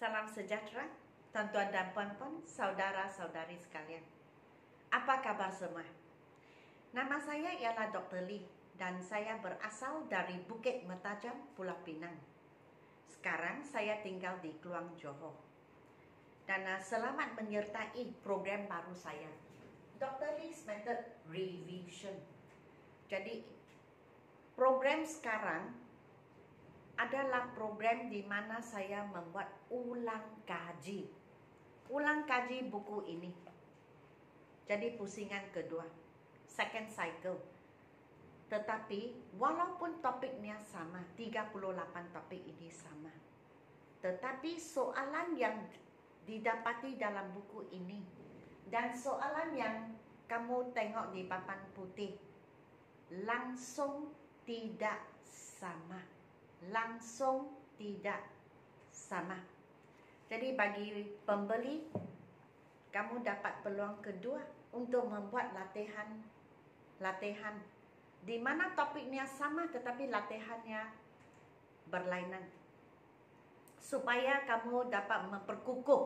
Salam sejahtera, tuan-tuan dan puan-puan, saudara-saudari sekalian. Apa kabar semua? Nama saya ialah Dr. Lee dan saya berasal dari Bukit Mertajam, Pulau Pinang. Sekarang saya tinggal di Kluang Johor. Dan uh, selamat menyertai program baru saya, Dr. Lee's Method Revision. Jadi, program sekarang adalah program di mana saya membuat ulang kaji. Ulang kaji buku ini. Jadi pusingan kedua. Second cycle. Tetapi walaupun topiknya sama, 38 topik ini sama. Tetapi soalan yang didapati dalam buku ini dan soalan yang kamu tengok di papan putih langsung tidak sama langsung tidak sama. Jadi bagi pembeli, kamu dapat peluang kedua untuk membuat latihan latihan di mana topiknya sama tetapi latihannya berlainan. Supaya kamu dapat memperkukuh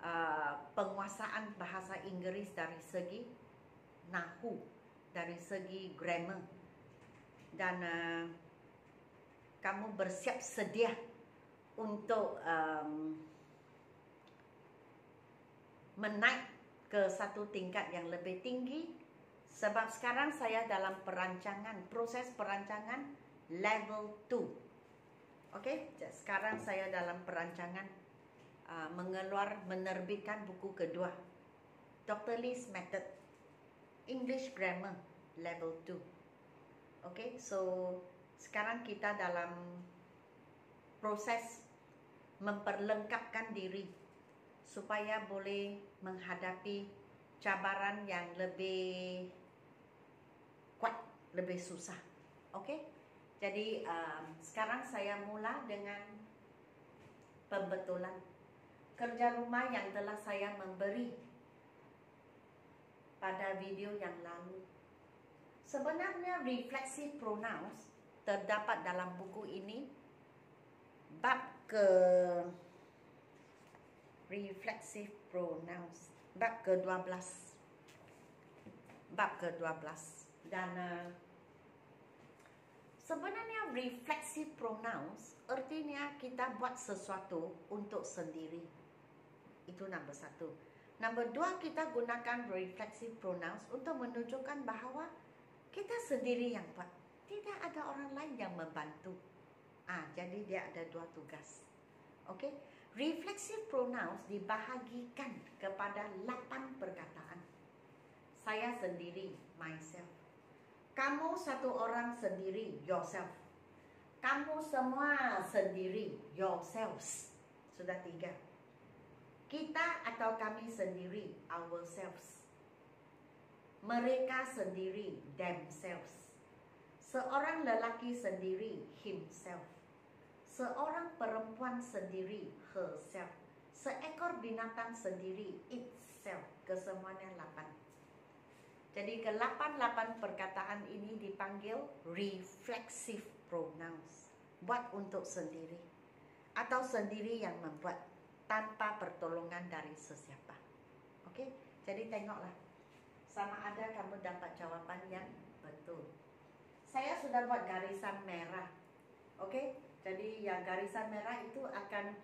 uh, penguasaan bahasa Inggris dari segi nahu, dari segi grammar dan uh, kamu bersiap sedia untuk um, menaik ke satu tingkat yang lebih tinggi. Sebab sekarang saya dalam perancangan proses perancangan level 2 Okey, sekarang saya dalam perancangan uh, mengeluar menerbitkan buku kedua. Dr. Lee's Method English Grammar level 2 Okey, so sekarang kita dalam proses memperlengkapkan diri supaya boleh menghadapi cabaran yang lebih kuat, lebih susah. Okey? Jadi um, sekarang saya mula dengan pembetulan kerja rumah yang telah saya memberi pada video yang lalu. Sebenarnya reflexive pronouns terdapat dalam buku ini bab ke reflexive pronouns bab ke-12 bab ke-12 dan uh, sebenarnya reflexive pronouns artinya kita buat sesuatu untuk sendiri. Itu nombor satu. Nombor dua kita gunakan reflexive pronouns untuk menunjukkan bahawa kita sendiri yang buat tidak ada orang lain yang membantu. Ah, jadi dia ada dua tugas. Okey, reflexive pronouns dibahagikan kepada 8 perkataan. Saya sendiri, myself. Kamu satu orang sendiri, yourself. Kamu semua sendiri, yourselves. Sudah tiga. Kita atau kami sendiri, ourselves. Mereka sendiri, themselves. Seorang lelaki sendiri himself. Seorang perempuan sendiri herself. Seekor binatang sendiri itself. Kesemuanya lapan. Jadi ke lapan-lapan perkataan ini dipanggil reflexive pronouns. Buat untuk sendiri. Atau sendiri yang membuat tanpa pertolongan dari sesiapa. Okey, jadi tengoklah. Sama ada kamu dapat jawaban yang betul saya sudah buat garisan merah. Okey? Jadi ya garisan merah itu akan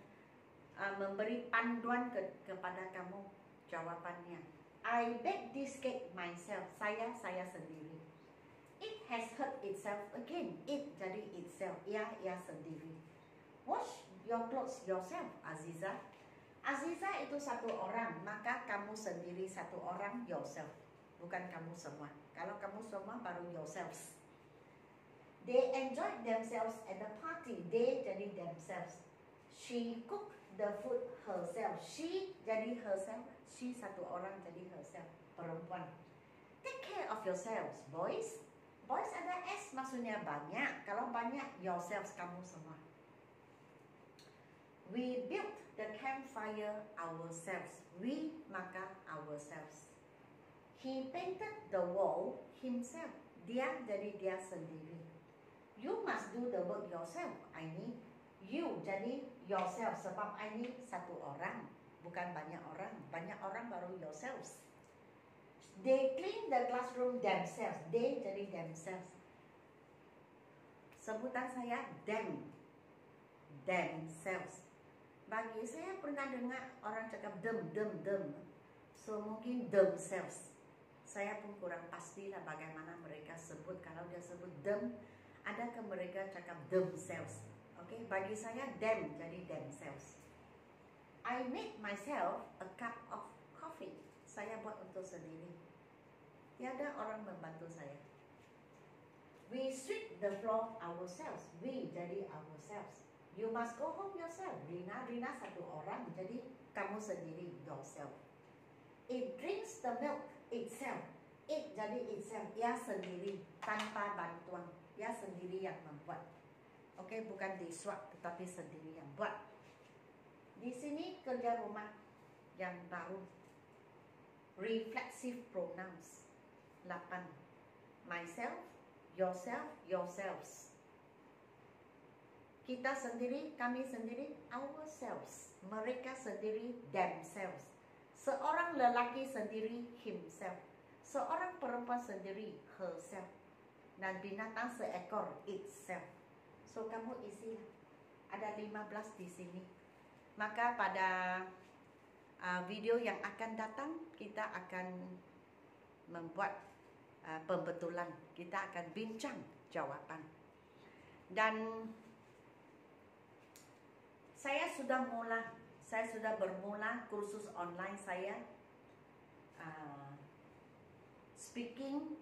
uh, memberi panduan ke, kepada kamu jawapannya. I bake this cake myself. Saya saya sendiri. It has hurt itself again. It jadi itself. Ya, ya sendiri. Wash your clothes yourself, Aziza. Aziza itu satu orang, maka kamu sendiri satu orang yourself. Bukan kamu semua. Kalau kamu semua baru yourselves. They enjoyed themselves at the party. They jadi themselves. She cooked the food herself. She jadi herself. She satu orang jadi herself. Perempuan. Take care of yourselves, boys. Boys ada S maksudnya banyak. Kalau banyak, yourselves kamu semua. We built the campfire ourselves. We maka ourselves. He painted the wall himself. Dia jadi dia sendiri. You must do the work yourself. I mean, You jadi yourself sebab I ni satu orang, bukan banyak orang. Banyak orang baru yourselves. They clean the classroom themselves. They jadi themselves. Sebutan saya them. Themselves. Bagi saya pernah dengar orang cakap them, them, them. So mungkin themselves. Saya pun kurang pastilah bagaimana mereka sebut. Kalau dia sebut them, adakah mereka cakap themselves? Okay, bagi saya them jadi themselves. I made myself a cup of coffee. Saya buat untuk sendiri. Tiada orang membantu saya. We sweep the floor ourselves. We jadi ourselves. You must go home yourself. Rina, Rina satu orang. Jadi kamu sendiri yourself. It drinks the milk itself. It jadi itself. Ya sendiri tanpa bantuan. Ya sendiri yang membuat. Oke, okay, bukan disuap tetapi sendiri yang buat. Di sini kerja rumah yang baru. Reflexive pronouns. 8. Myself, yourself, yourselves. Kita sendiri, kami sendiri, ourselves. Mereka sendiri, themselves. Seorang lelaki sendiri, himself. Seorang perempuan sendiri, herself. Dan binatang seekor, itself. So kamu isi ada 15 di sini. Maka pada uh, video yang akan datang kita akan membuat uh, pembetulan. Kita akan bincang jawapan. Dan saya sudah mula, saya sudah bermula kursus online saya uh, speaking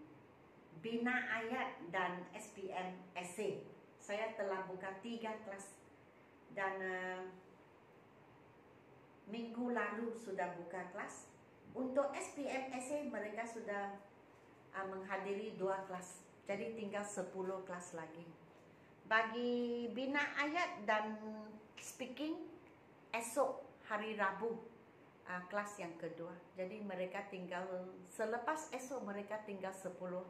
bina ayat dan SPM essay saya telah buka tiga kelas dan uh, minggu lalu sudah buka kelas. Untuk SPM essay mereka sudah uh, menghadiri dua kelas. Jadi tinggal sepuluh kelas lagi. Bagi bina ayat dan speaking esok hari Rabu uh, kelas yang kedua. Jadi mereka tinggal selepas esok mereka tinggal sepuluh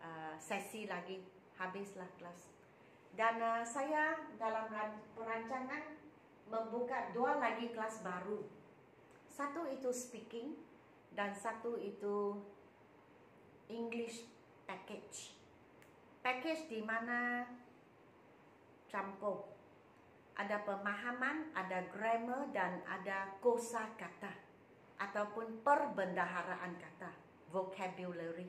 uh, sesi lagi habislah kelas. Dan uh, saya dalam perancangan membuka dua lagi kelas baru. Satu itu speaking dan satu itu English package. Package di mana campur. Ada pemahaman, ada grammar dan ada kosa kata ataupun perbendaharaan kata, vocabulary.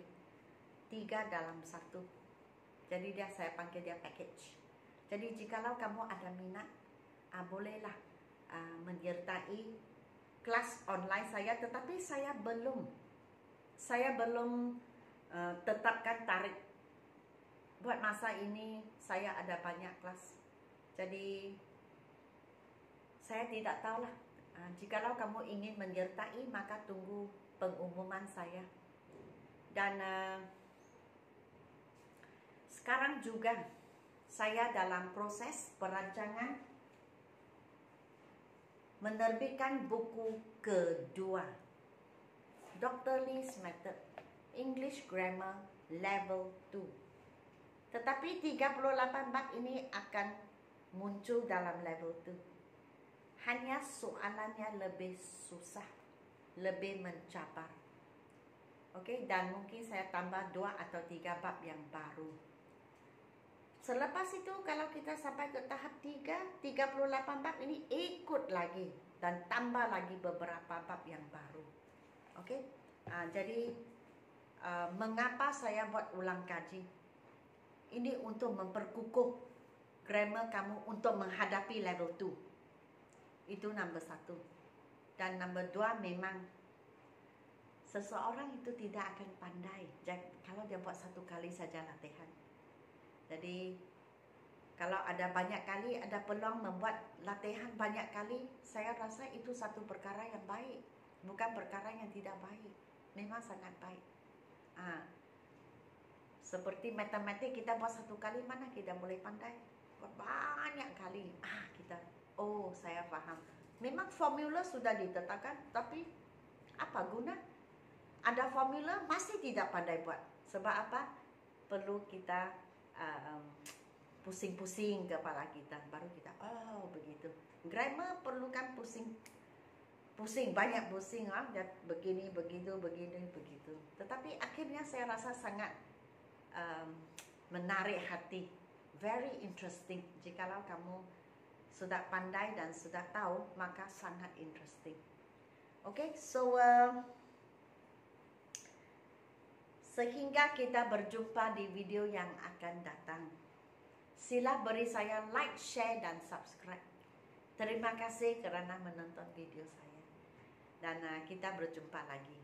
Tiga dalam satu. Jadi dia saya panggil dia package. Jadi jikalau kamu ada minat, uh, bolehlah uh, menyertai kelas online saya. Tetapi saya belum, saya belum uh, tetapkan tarikh. Buat masa ini saya ada banyak kelas. Jadi saya tidak tahulah. Uh, jikalau kamu ingin menyertai, maka tunggu pengumuman saya. Dan uh, sekarang juga saya dalam proses perancangan menerbitkan buku kedua. Dr. Lee's Method English Grammar Level 2. Tetapi 38 bab ini akan muncul dalam level 2. Hanya soalannya lebih susah, lebih mencabar. Okey, dan mungkin saya tambah dua atau tiga bab yang baru. Selepas itu kalau kita sampai ke tahap 3, 38 bab ini ikut lagi dan tambah lagi beberapa bab yang baru. Okey. Uh, jadi uh, mengapa saya buat ulang kaji? Ini untuk memperkukuh grammar kamu untuk menghadapi level 2. Itu nombor satu. Dan nombor dua memang seseorang itu tidak akan pandai kalau dia buat satu kali saja latihan. Jadi kalau ada banyak kali ada peluang membuat latihan banyak kali, saya rasa itu satu perkara yang baik, bukan perkara yang tidak baik. Memang sangat baik. Ah, seperti matematik kita buat satu kali mana kita boleh pandai? Buat banyak kali. Ah, kita oh saya faham. Memang formula sudah ditetapkan, tapi apa guna? Ada formula masih tidak pandai buat. Sebab apa? Perlu kita um, pusing-pusing kepala kita. Baru kita oh begitu. Grammar perlukan pusing. Pusing banyak pusing ah begini begitu begini begitu. Tetapi akhirnya saya rasa sangat um, menarik hati. Very interesting. Jikalau kamu sudah pandai dan sudah tahu maka sangat interesting. Okay so uh, sehingga kita berjumpa di video yang akan datang. Sila beri saya like share dan subscribe. Terima kasih kerana menonton video saya. Dan uh, kita berjumpa lagi